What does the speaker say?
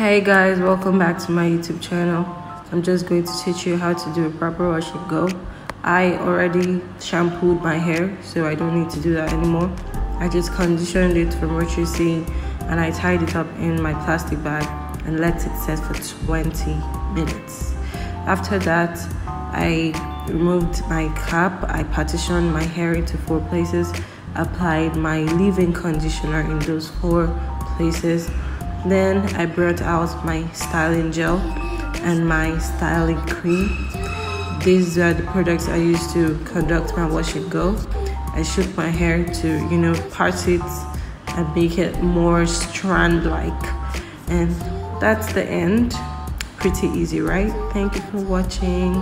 hey guys welcome back to my youtube channel. I'm just going to teach you how to do a proper wash and go. I already shampooed my hair so i don't need to do that anymore. I just conditioned it from what you're seeing and i tied it up in my plastic bag and let it set for 20 minutes. After that i removed my cap i partitioned my hair into four places applied my leave-in conditioner in those four places then I brought out my styling gel and my styling cream. These are the products I use to conduct my wash and go. I shook my hair to, you know, part it and make it more strand-like. And that's the end. Pretty easy, right? Thank you for watching.